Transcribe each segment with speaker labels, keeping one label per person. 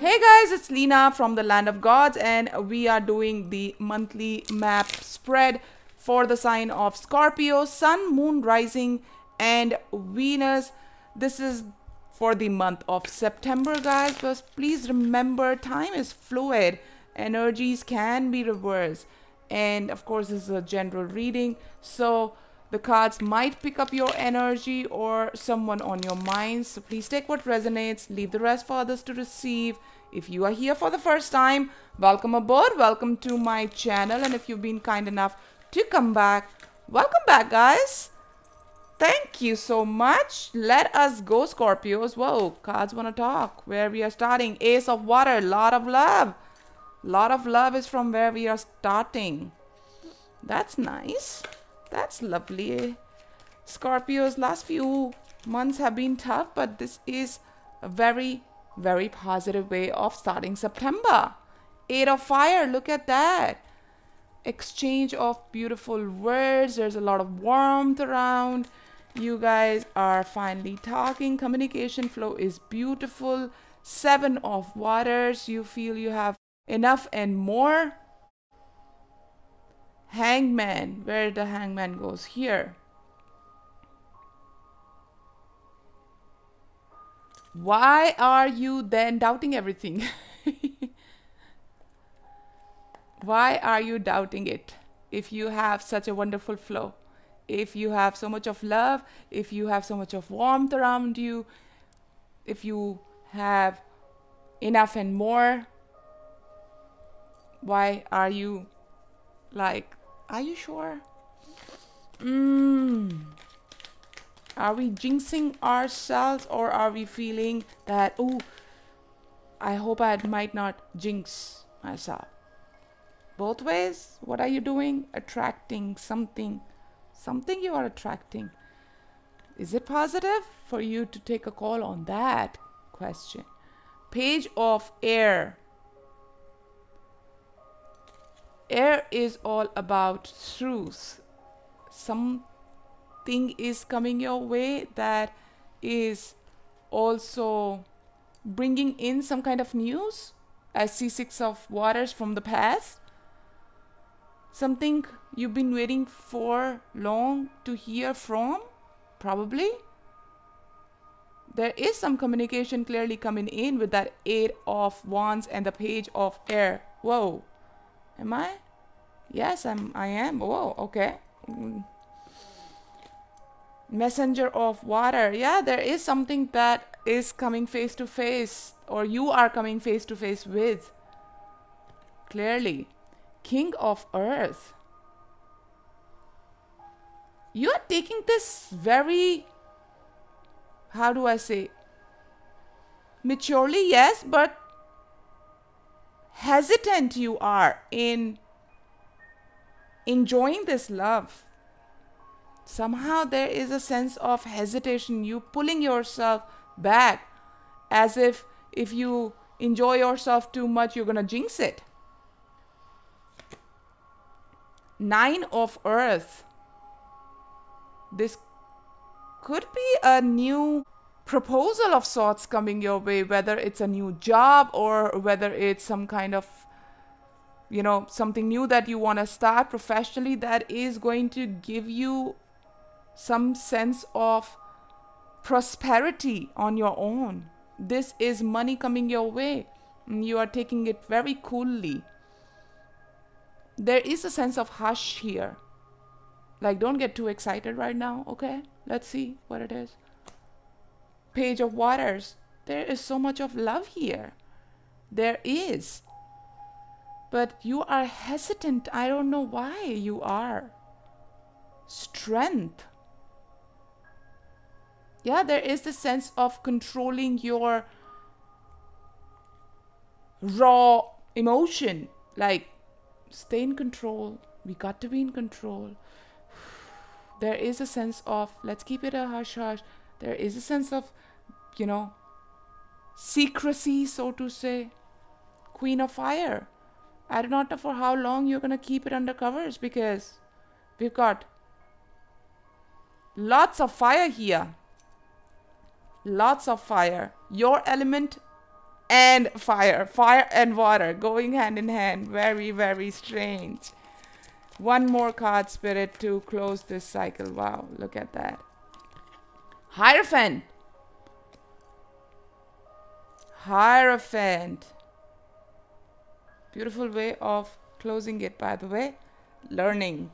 Speaker 1: Hey guys, it's Leena from the Land of Gods, and we are doing the monthly map spread for the sign of Scorpio, Sun, Moon, Rising, and Venus. This is for the month of September, guys. But please remember, time is fluid, energies can be reversed, and of course, this is a general reading, so the cards might pick up your energy or someone on your mind. So please take what resonates, leave the rest for others to receive. If you are here for the first time, welcome aboard, welcome to my channel. And if you've been kind enough to come back, welcome back, guys. Thank you so much. Let us go, Scorpios. Whoa, cards want to talk. Where we are starting. Ace of Water, lot of love. Lot of love is from where we are starting. That's nice. That's lovely. Scorpio's last few months have been tough, but this is a very, very positive way of starting September. Eight of Fire, look at that. Exchange of beautiful words. There's a lot of warmth around. You guys are finally talking. Communication flow is beautiful. Seven of Waters. You feel you have enough and more hangman. Where the hangman goes? Here. Why are you then doubting everything? Why are you doubting it? If you have such a wonderful flow if you have so much of love if you have so much of warmth around you if you have enough and more why are you like are you sure? Mm. Are we jinxing ourselves or are we feeling that, oh, I hope I might not jinx myself? Both ways, what are you doing? Attracting something. Something you are attracting. Is it positive for you to take a call on that question? Page of air. Air is all about truth. Something is coming your way that is also bringing in some kind of news. I see six of waters from the past. Something you've been waiting for long to hear from probably. There is some communication clearly coming in with that eight of wands and the page of air. Whoa Am I? Yes, I'm. I am. Oh, okay. Mm. Messenger of water. Yeah, there is something that is coming face to face, or you are coming face to face with. Clearly, King of Earth. You are taking this very. How do I say? Maturely, yes, but hesitant you are in enjoying this love. Somehow there is a sense of hesitation, you pulling yourself back as if if you enjoy yourself too much, you're going to jinx it. Nine of Earth. This could be a new proposal of sorts coming your way, whether it's a new job or whether it's some kind of you know something new that you want to start professionally that is going to give you some sense of prosperity on your own. This is money coming your way. Mm, you are taking it very coolly. There is a sense of hush here. Like don't get too excited right now okay? Let's see what it is page of waters. There is so much of love here. There is. But you are hesitant. I don't know why you are. Strength. Yeah, there is the sense of controlling your raw emotion. Like, stay in control. We got to be in control. There is a sense of, let's keep it a hush hush there is a sense of, you know, secrecy, so to say. Queen of Fire. I do not know for how long you're going to keep it under covers because we've got lots of fire here. Lots of fire. Your element and fire. Fire and water going hand in hand. Very, very strange. One more card, Spirit, to close this cycle. Wow, look at that. Hierophant. Hierophant. Beautiful way of closing it, by the way. Learning.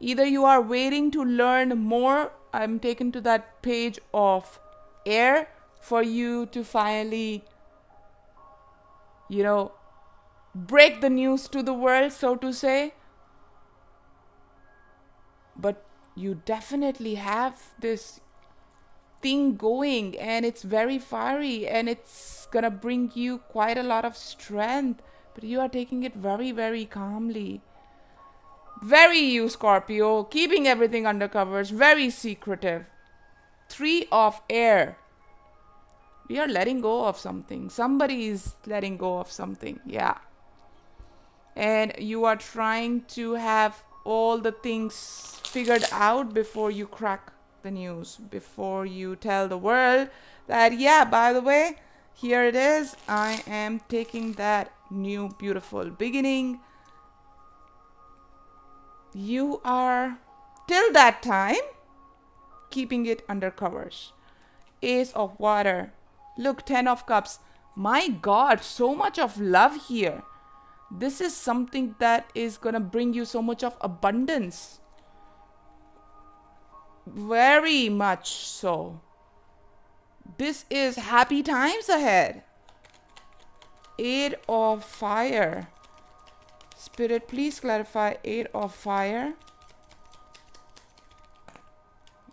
Speaker 1: Either you are waiting to learn more. I'm taken to that page of air for you to finally, you know, break the news to the world, so to say. But you definitely have this thing going and it's very fiery and it's gonna bring you quite a lot of strength but you are taking it very very calmly. Very you scorpio keeping everything under covers very secretive. Three of air. We are letting go of something. Somebody is letting go of something yeah. And you are trying to have all the things figured out before you crack the news before you tell the world that, yeah, by the way, here it is. I am taking that new beautiful beginning. You are, till that time, keeping it under covers. Ace of water. Look, 10 of cups. My God, so much of love here. This is something that is going to bring you so much of abundance. Very much so. This is happy times ahead. Eight of fire. Spirit, please clarify eight of fire.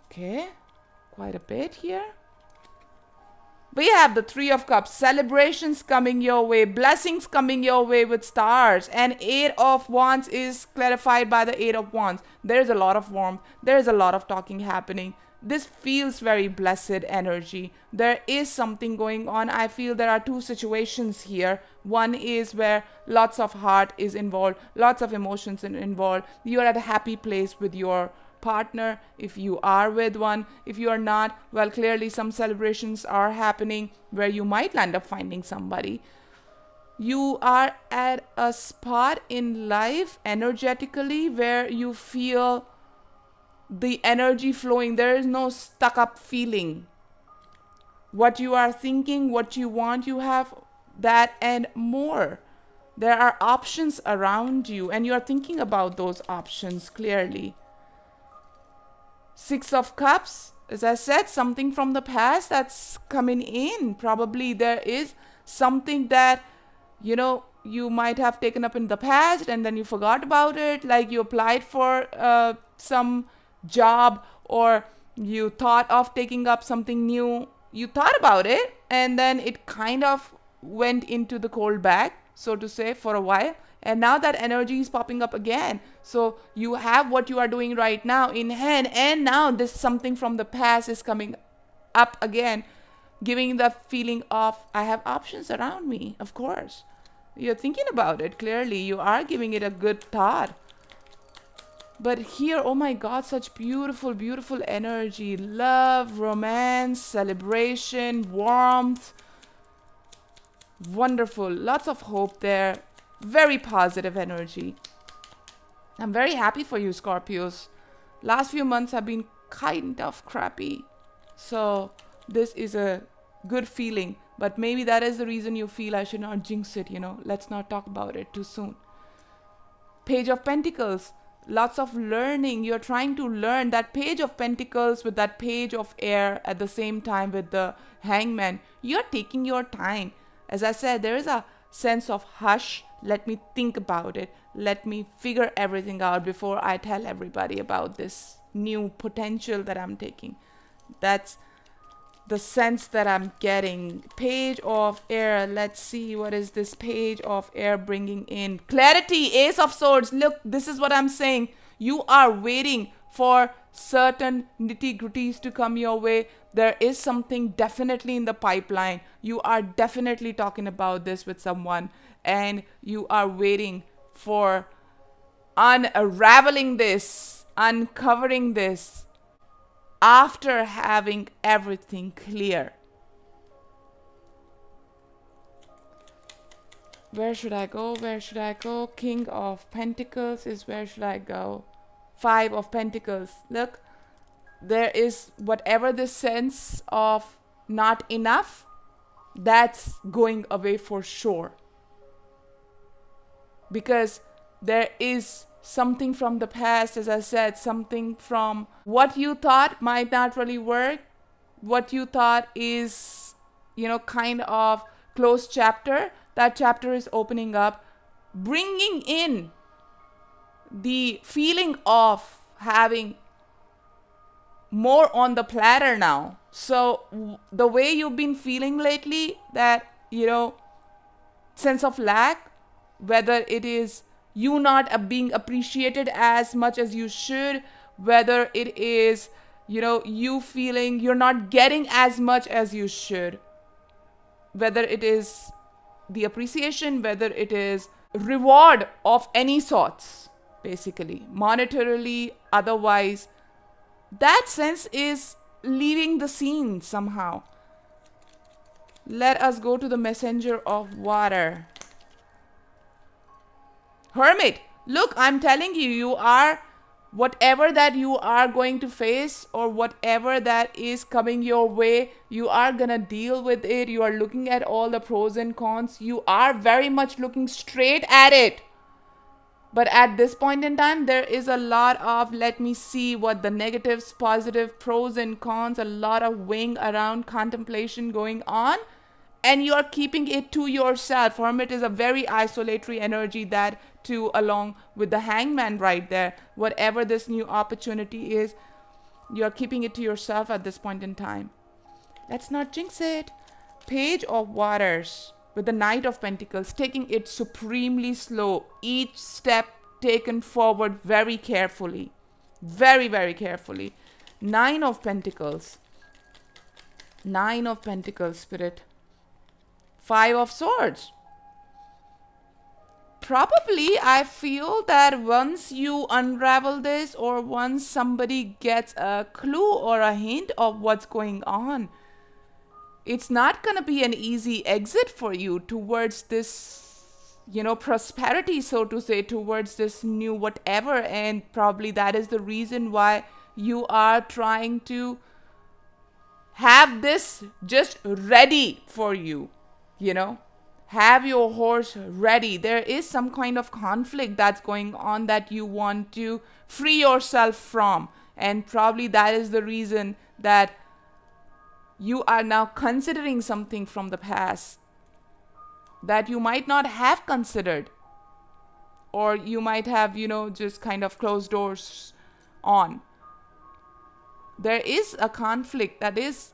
Speaker 1: Okay, quite a bit here. We have the Three of Cups, celebrations coming your way, blessings coming your way with stars, and Eight of Wands is clarified by the Eight of Wands. There's a lot of warmth, there's a lot of talking happening. This feels very blessed energy. There is something going on. I feel there are two situations here. One is where lots of heart is involved, lots of emotions involved. You are at a happy place with your partner, if you are with one. If you are not, well, clearly some celebrations are happening where you might land up finding somebody. You are at a spot in life energetically where you feel the energy flowing. There is no stuck up feeling. What you are thinking, what you want, you have that and more. There are options around you, and you are thinking about those options clearly. Six of Cups, as I said, something from the past that's coming in. Probably there is something that, you know, you might have taken up in the past and then you forgot about it. Like you applied for uh, some job or you thought of taking up something new. You thought about it and then it kind of went into the cold bag, so to say, for a while and now that energy is popping up again. So you have what you are doing right now in hand. And now this something from the past is coming up again giving the feeling of i have options around me. Of course. You're thinking about it clearly. You are giving it a good thought. But here oh my god such beautiful beautiful energy. Love romance celebration warmth. Wonderful. Lots of hope there very positive energy. I'm very happy for you, Scorpios. Last few months have been kind of crappy. So this is a good feeling. But maybe that is the reason you feel I should not jinx it, you know. Let's not talk about it too soon. Page of Pentacles. Lots of learning. You're trying to learn that page of Pentacles with that page of air at the same time with the hangman. You're taking your time. As I said, there is a sense of hush let me think about it. Let me figure everything out before I tell everybody about this new potential that I'm taking. That's the sense that I'm getting. Page of air. Let's see what is this page of air bringing in. Clarity, ace of swords. Look, this is what I'm saying. You are waiting for certain nitty gritties to come your way. There is something definitely in the pipeline. You are definitely talking about this with someone and you are waiting for unraveling this, uncovering this after having everything clear. where should I go? Where should I go? King of Pentacles is where should I go? Five of Pentacles. Look, there is whatever the sense of not enough, that's going away for sure. Because there is something from the past, as I said, something from what you thought might not really work, what you thought is, you know, kind of closed chapter that chapter is opening up, bringing in the feeling of having more on the platter now. So, the way you've been feeling lately, that, you know, sense of lack, whether it is you not being appreciated as much as you should, whether it is, you know, you feeling you're not getting as much as you should, whether it is the appreciation, whether it is reward of any sorts, basically, monetarily, otherwise, that sense is leaving the scene somehow. Let us go to the messenger of water. Hermit, look, I'm telling you, you are whatever that you are going to face or whatever that is coming your way, you are gonna deal with it. You are looking at all the pros and cons. You are very much looking straight at it. But at this point in time, there is a lot of let me see what the negatives, positive, pros and cons, a lot of weighing around contemplation going on and you are keeping it to yourself. Hermit is a very isolatory energy that too along with the hangman right there. Whatever this new opportunity is, you are keeping it to yourself at this point in time. Let's not jinx it. Page of Waters with the Knight of Pentacles, taking it supremely slow. Each step taken forward very carefully. Very, very carefully. Nine of Pentacles. Nine of Pentacles, Spirit. Five of Swords. Probably, I feel that once you unravel this or once somebody gets a clue or a hint of what's going on, it's not going to be an easy exit for you towards this, you know, prosperity, so to say, towards this new whatever. And probably that is the reason why you are trying to have this just ready for you you know? Have your horse ready. There is some kind of conflict that's going on that you want to free yourself from. And probably that is the reason that you are now considering something from the past that you might not have considered or you might have you know just kind of closed doors on there is a conflict that is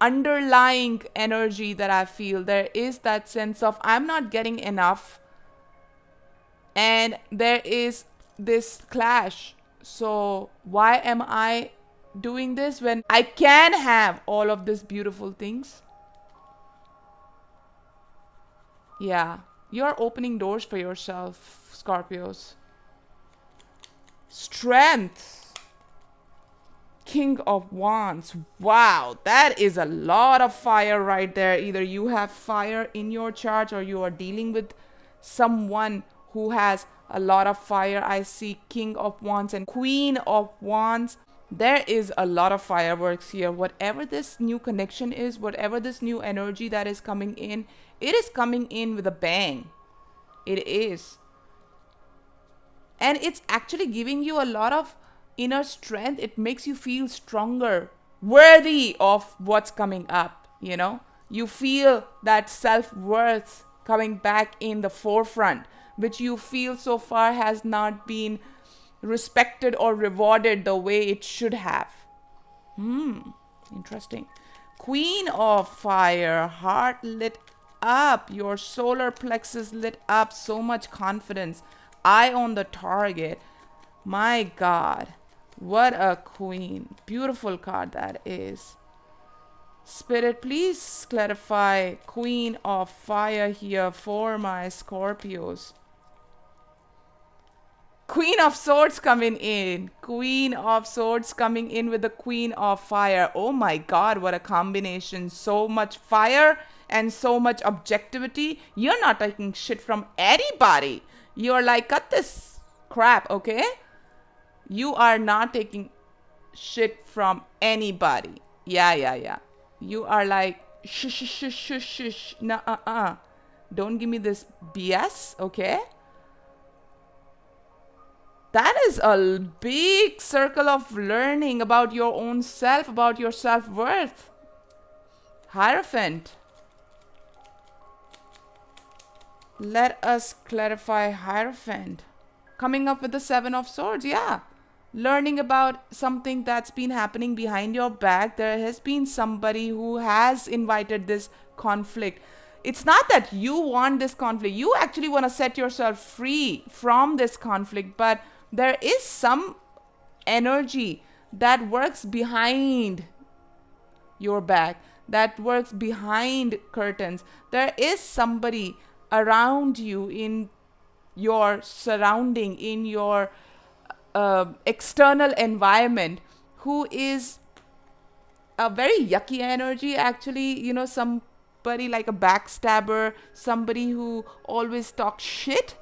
Speaker 1: underlying energy that I feel. There is that sense of I'm not getting enough. And there is this clash. So, why am I doing this when I can have all of these beautiful things? Yeah, you're opening doors for yourself, Scorpios. Strength. King of Wands. Wow, that is a lot of fire right there. Either you have fire in your chart or you are dealing with someone who has a lot of fire. I see King of Wands and Queen of Wands. There is a lot of fireworks here. Whatever this new connection is, whatever this new energy that is coming in, it is coming in with a bang. It is. And it's actually giving you a lot of inner strength, it makes you feel stronger, worthy of what's coming up, you know? You feel that self worth coming back in the forefront, which you feel so far has not been respected or rewarded the way it should have. Hmm, interesting. Queen of Fire, heart lit up, your solar plexus lit up, so much confidence, eye on the target. My God. What a queen. Beautiful card that is. Spirit, please clarify Queen of Fire here for my Scorpios. Queen of Swords coming in. Queen of Swords coming in with the Queen of Fire. Oh my god, what a combination. So much fire and so much objectivity. You're not taking shit from anybody. You're like, cut this crap, okay? You are not taking shit from anybody. Yeah, yeah, yeah. You are like, shush, shush, shush, shush, shush. Nah, uh, uh. Don't give me this BS, okay? That is a big circle of learning about your own self, about your self worth. Hierophant. Let us clarify Hierophant. Coming up with the Seven of Swords, yeah. Learning about something that's been happening behind your back. There has been somebody who has invited this conflict. It's not that you want this conflict. You actually want to set yourself free from this conflict, but there is some energy that works behind your back, that works behind curtains. There is somebody around you in your surrounding, in your uh, external environment who is a very yucky energy actually you know somebody like a backstabber somebody who always talks shit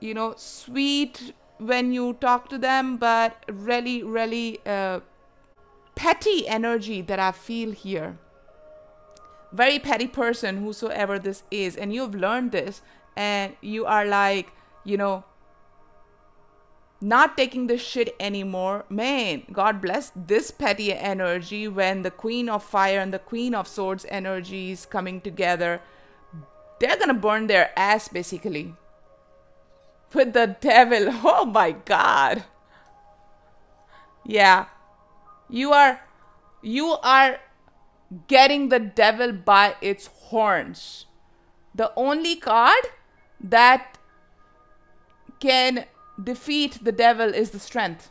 Speaker 1: you know sweet when you talk to them but really really uh, petty energy that i feel here. Very petty person whosoever this is and you've learned this and you are like you know not taking this shit anymore. Man god bless this petty energy when the queen of fire and the queen of swords energies coming together. They're gonna burn their ass basically with the devil. Oh my god. Yeah. You are you are getting the devil by its horns. The only card that can defeat the devil is the strength.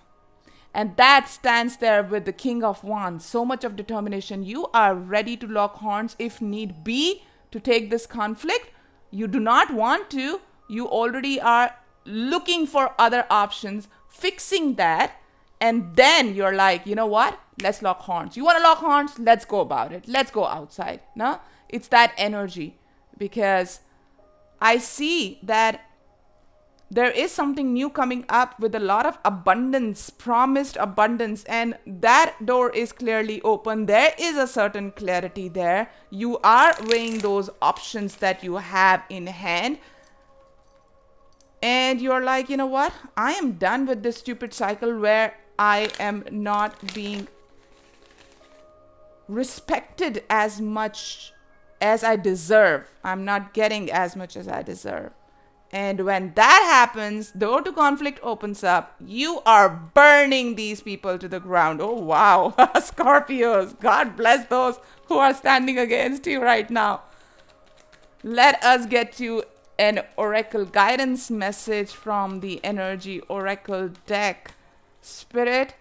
Speaker 1: And that stands there with the King of Wands. So much of determination. You are ready to lock horns if need be to take this conflict. You do not want to. You already are looking for other options, fixing that, and then you're like, you know what? Let's lock horns. You want to lock horns? Let's go about it. Let's go outside. No? It's that energy because I see that there is something new coming up with a lot of abundance, promised abundance, and that door is clearly open. There is a certain clarity there. You are weighing those options that you have in hand and you're like, you know what? I am done with this stupid cycle where I am not being respected as much as I deserve. I'm not getting as much as I deserve. And when that happens, door to conflict opens up. You are burning these people to the ground. Oh, wow. Scorpios, God bless those who are standing against you right now. Let us get you an oracle guidance message from the energy oracle deck spirit.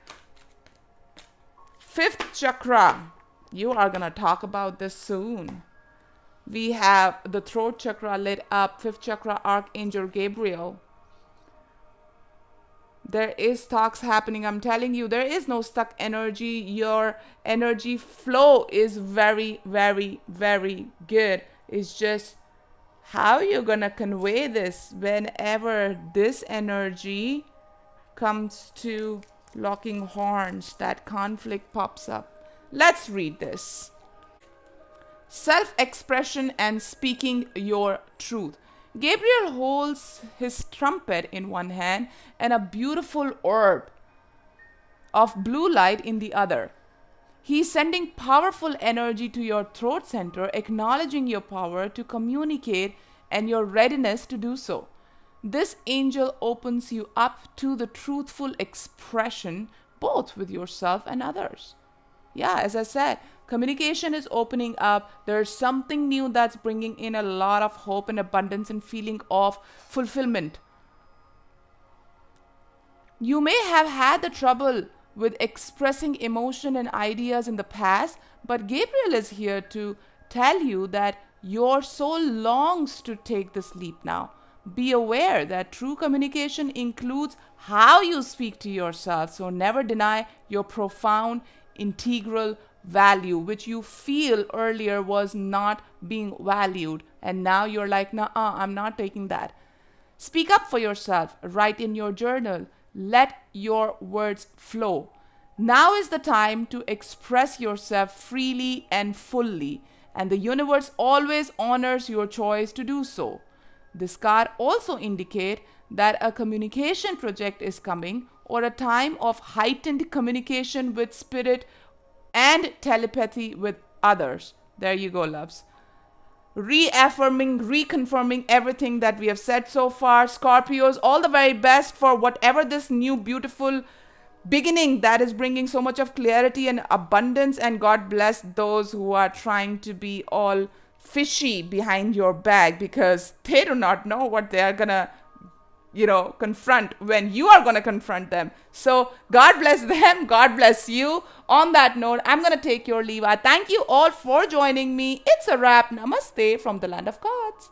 Speaker 1: Fifth chakra. You are gonna talk about this soon. We have the throat chakra lit up fifth chakra archangel gabriel. There is talks happening. I'm telling you there is no stuck energy. Your energy flow is very very very good. It's just how you're gonna convey this whenever this energy comes to locking horns that conflict pops up? Let's read this. Self-expression and speaking your truth. Gabriel holds his trumpet in one hand and a beautiful orb of blue light in the other He's sending powerful energy to your throat center, acknowledging your power to communicate and your readiness to do so. This angel opens you up to the truthful expression both with yourself and others. Yeah, as I said, communication is opening up. There's something new that's bringing in a lot of hope and abundance and feeling of fulfillment. You may have had the trouble with expressing emotion and ideas in the past, but Gabriel is here to tell you that your soul longs to take this leap now. Be aware that true communication includes how you speak to yourself, so never deny your profound, integral, value, which you feel earlier was not being valued. And now you're like, nah, I'm not taking that. Speak up for yourself. Write in your journal. Let your words flow. Now is the time to express yourself freely and fully, and the universe always honors your choice to do so. This card also indicate that a communication project is coming or a time of heightened communication with spirit and telepathy with others. There you go, loves. Reaffirming, reconfirming everything that we have said so far. Scorpios, all the very best for whatever this new beautiful beginning that is bringing so much of clarity and abundance. And God bless those who are trying to be all fishy behind your back because they do not know what they are gonna you know confront when you are going to confront them. So god bless them god bless you. On that note i'm going to take your leave. I thank you all for joining me. It's a wrap. Namaste from the land of gods